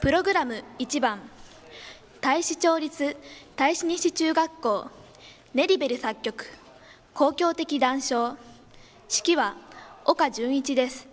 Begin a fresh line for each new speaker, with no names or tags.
プログラム1番。大使町立大使西中学校ネリベル作曲公共的談笑。指揮は岡純一です。